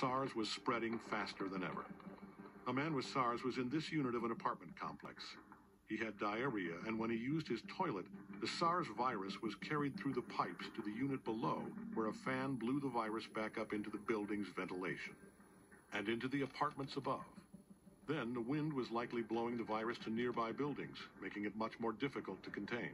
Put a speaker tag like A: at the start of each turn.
A: SARS was spreading faster than ever. A man with SARS was in this unit of an apartment complex. He had diarrhea, and when he used his toilet, the SARS virus was carried through the pipes to the unit below, where a fan blew the virus back up into the building's ventilation and into the apartments above. Then the wind was likely blowing the virus to nearby buildings, making it much more difficult to contain.